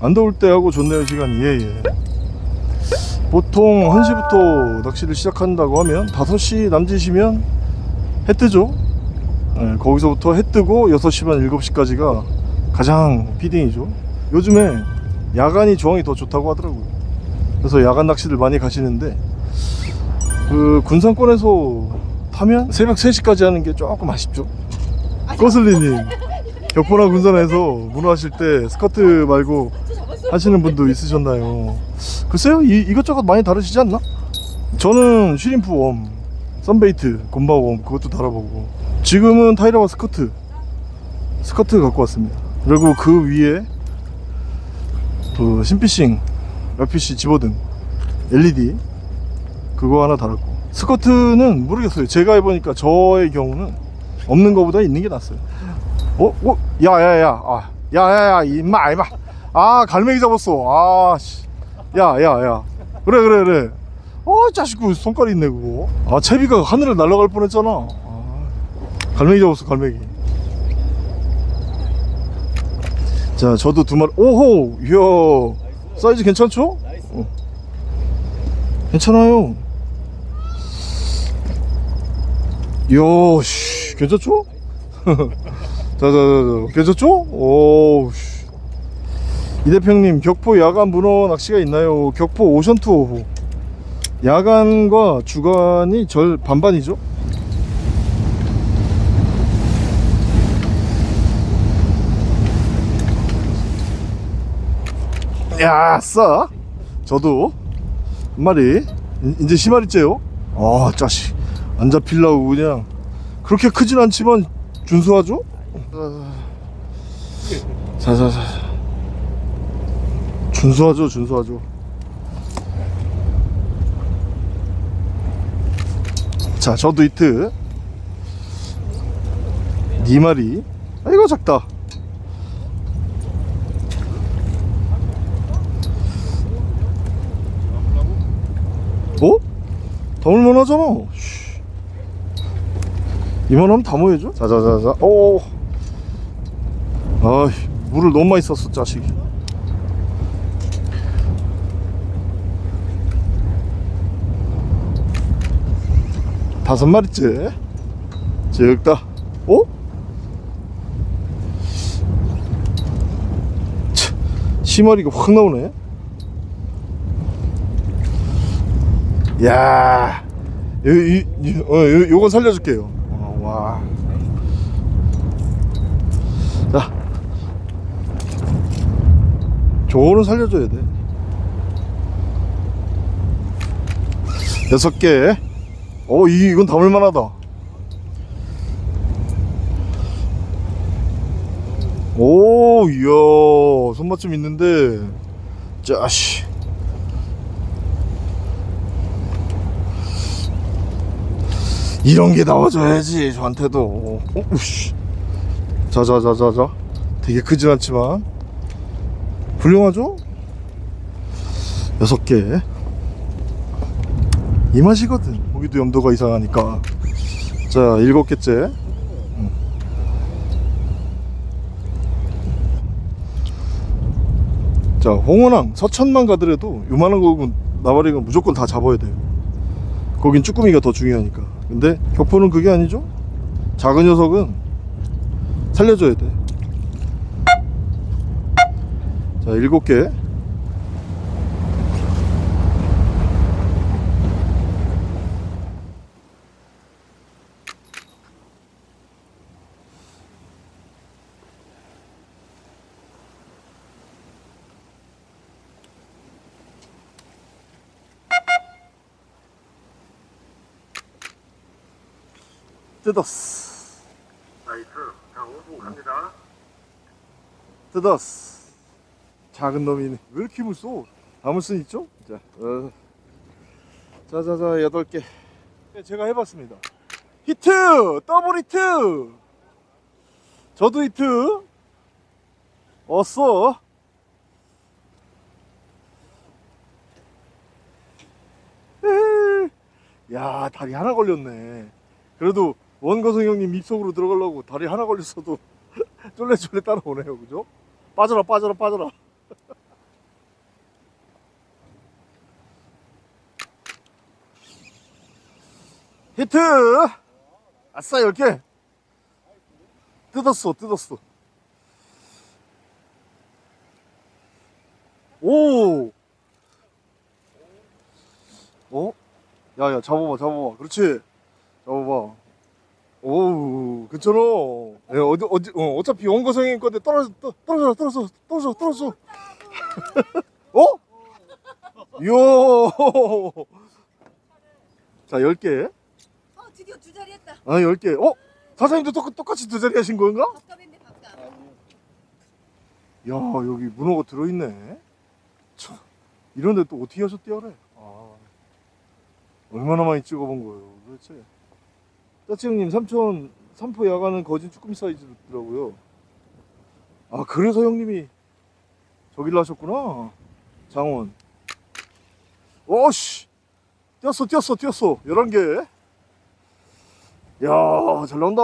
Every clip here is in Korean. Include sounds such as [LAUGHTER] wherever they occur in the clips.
안 더울 때 하고 좋네요 시간이. 예 예. 보통 1시부터 낚시를 시작한다고 하면 5시 남짓이면 해 뜨죠. 예, 거기서부터 해 뜨고 6시 반 7시까지가 가장 피딩이죠. 요즘에 야간이 조항이 더 좋다고 하더라고요. 그래서 야간 낚시들 많이 가시는데 그 군산권에서 타면 새벽 3시까지 하는 게 조금 아쉽죠. 거슬리님 [LAUGHS] 격포나 군산에서 문어하실 때 스커트 말고 하시는 분도 있으셨나요? 글쎄요 이, 이것저것 많이 다르시지 않나? 저는 shrimp worm, 썬베이트, 곰바 worm 그것도 달아보고. 지금은 타이라바 스커트 스커트 갖고 왔습니다. 그리고 그 위에 그 신피싱 라피시 집어등 LED 그거 하나 달았고. 스커트는 모르겠어요. 제가 해보니까 저의 경우는 없는 거보다 있는 게 낫어요 어? 어? 야야야. 아 야야야 임마 임마. 아 갈매기 잡았어. 아씨. 야야야. 그래 그래 그래. 어 자식 그 손가락 있네 그거. 아 채비가 하늘을 날아갈 뻔했잖아. 아, 갈매기 잡았어 갈매기. 자 저도 두 마리. 오호! 이야 사이즈 괜찮죠? 어. 괜찮아요. 이야 씨. 괜찮죠? [LAUGHS] 자자자자 괜찮죠? 오 씨. 이대평님 격포 야간 문어 낚시가 있나요? 격포 오션 투어 야간과 주간이 절 반반이죠? 야, 싸. 저도 한 마리 이- 이제 시마리째요. 아, 짜식 안 잡힐라고 그냥 그렇게 크진 않지만 준수하죠? 아. 자자자. 준수하죠 준수하죠. 자 저도 이트. 네 마리. 아이고 작다. 어? 담을만 하잖아. 씨. 이만하면 다 모여줘 자자자자. 오 아이 물을 너무 많이 썼어 자식이. 다섯 마리째? 적다. 어? 차, 시마리가 확 나오네. 야 요, 이, 이, 어, 요, 요건 살려줄게요 어, 와 자, 저거는 살려줘야 돼. 여섯 개. 어, 이, 이건 담을만 하다. 오, 이야, 손맛 좀 있는데. 짜씨. 이런 게 나와줘야지, 저한테도. 어, 우씨. 자 자 자 자 자 되게 크진 않지만 훌륭하죠? 여섯 개이 맛이거든. 고기도 염도가 이상하니까. 자 일곱 개째. 음. 자 홍어랑 서천만 가더라도 요만한 거는 나발이건 무조건 다 잡아야 돼요. 거긴 쭈꾸미가 더 중요하니까. 근데 격포는 그게 아니죠? 작은 녀석은 살려줘야 돼. 자, 일곱 개. 뜯었어. Nice. 자, 오부 갑니다. 뜯었어. 작은 놈이네. 왜 이렇게? 담을 순 있죠? 자, 어. 자자자 여덟 개. 네, 제가 해봤습니다. 히트, 더블 히트. 저도 히트. 에이. 야 다리 하나 걸렸네. 그래도 원거성 형님 입속으로 들어가려고 다리 하나 걸렸어도 [LAUGHS] 쫄래쫄래 따라오네요, 그죠? 빠져라, 빠져라, 빠져라. 히트! 아싸, 10개! 뜯었어, 뜯었어. 오! 어? 야, 야, 잡아봐, 잡아봐. 그렇지. 잡아봐. 오우, 괜찮아. 야, 어디, 어디, 어, 어차피 원거성인 건데 떨어져, 떠, 떨어져, 떨어져, 떨어져, 떨어져. [LAUGHS] 어? 이야. [LAUGHS] 자, 10개. 어두 자리 했다. 아, 10개. 어? 사장님도 똑, 똑같이 두 자리 하신 건가? 밥값했네 밥값. 야, 여기 문어가 들어있네. 참, 이런데 또 어떻게 하셨대요, 그래? 아, 얼마나 많이 찍어본 거예요, 도대체. 짜치 형님, 삼촌, 삼포 야간은 거진 쭈꾸미 사이즈더라고요. 아, 그래서 형님이 저길로 하셨구나. 장원. 오씨! 뛰었어, 뛰었어, 뛰었어. 11개. 야, 잘 나온다.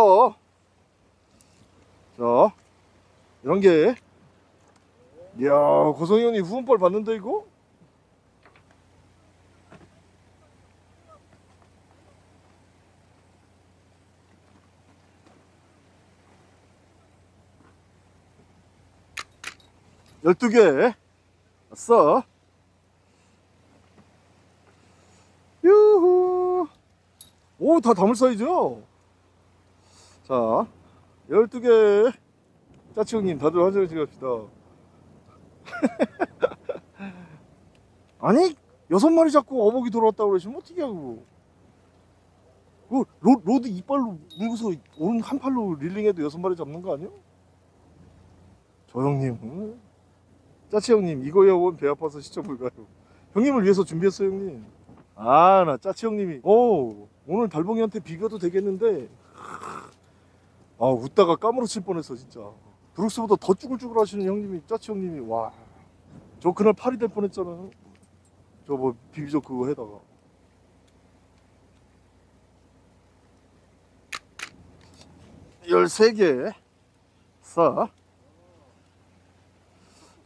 자, 11개. 이야, 고성이 형님 후원벌 받는데, 이거? 열두 개. 아싸. 유후. 오, 다 담을 사이즈요? 자, 열두 개. 짜치 형님, 다들 화장실 갑시다. [LAUGHS] 아니 여섯 마리 잡고 어복이 돌아왔다고 그러시면 어떻게 하고 그 로, rod 이빨로 물고서 오른 한 팔로 reeling해도 여섯 마리 잡는 거 아니야? 저 형님 응? 짜치 형님 이거야 원 배 아파서 시청 불가요 형님을 위해서 준비했어요 형님 아 나 짜치 형님이 오 오늘 달봉이한테 비교도 되겠는데 아 웃다가 까무러칠 뻔했어 진짜 브룩스보다 더 쭈글쭈글 하시는 형님이 짜치 형님이 와 저 그날 팔이 될 뻔했잖아요. 저 뭐 비비적 그거 해다가. 열세 개. 싸.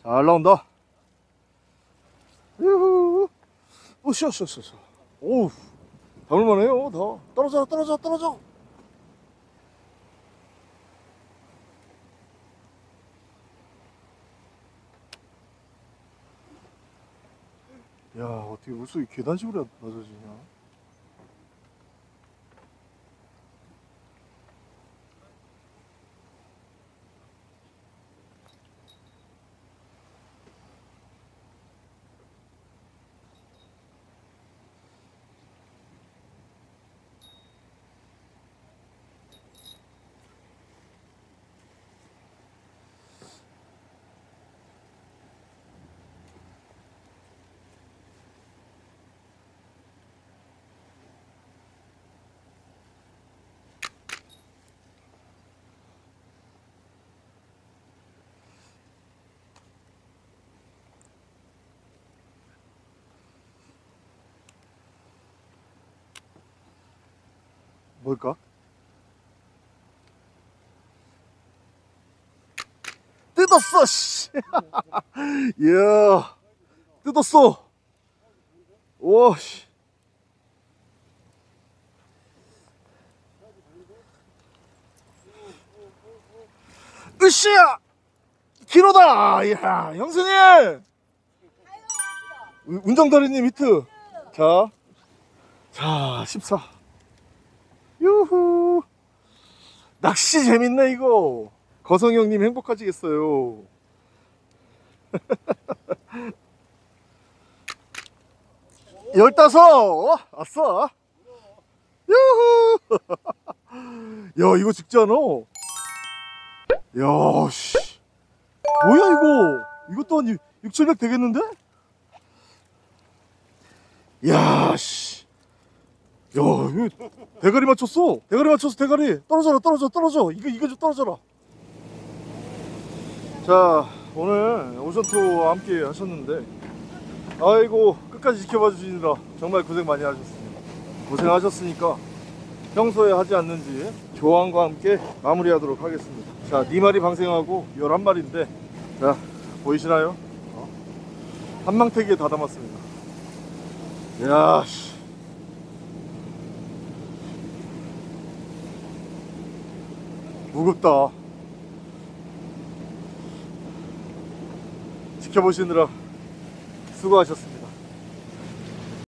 잘 나온다. 유후. 오, 쉬어, 쉬어, 쉬어, 쉬어. 오우. 담을만 해요, 다. 떨어져, 떨어져, 떨어져. 야, 어떻게 물속이 계단식으로 낮아지냐? 뭘까? 뜯었어, 씨. 이야, [LAUGHS] 뜯었어. 오, 씨. 으쌰! 키로다! 이야, 형수님! 우- 운정다리님 히트. 자, 자, 14. 유후. 낚시 재밌네, 이거. 거성 형님 행복하시겠어요. [LAUGHS] 열다섯! 아싸! 유후! [LAUGHS] 야, 이거 죽지 않아? 야, 씨. 뭐야, 이거? 이것도 한 6, 700 되겠는데? 야, 씨. 야, 이거 대가리 맞췄어. 대가리 맞췄어, 대가리. 떨어져라, 떨어져, 떨어져. 이거, 이거 좀 떨어져라. 자, 오늘 오션 투어와 함께 하셨는데, 아이고, 끝까지 지켜봐 주시느라 정말 고생 많이 하셨습니다. 고생하셨으니까 평소에 하지 않는지 조항과 함께 마무리하도록 하겠습니다. 자, 네 마리 방생하고 11마리인데, 자, 보이시나요? 어? 한망태기에 다 담았습니다. 야, 씨. 무겁다. 지켜보시느라 수고하셨습니다.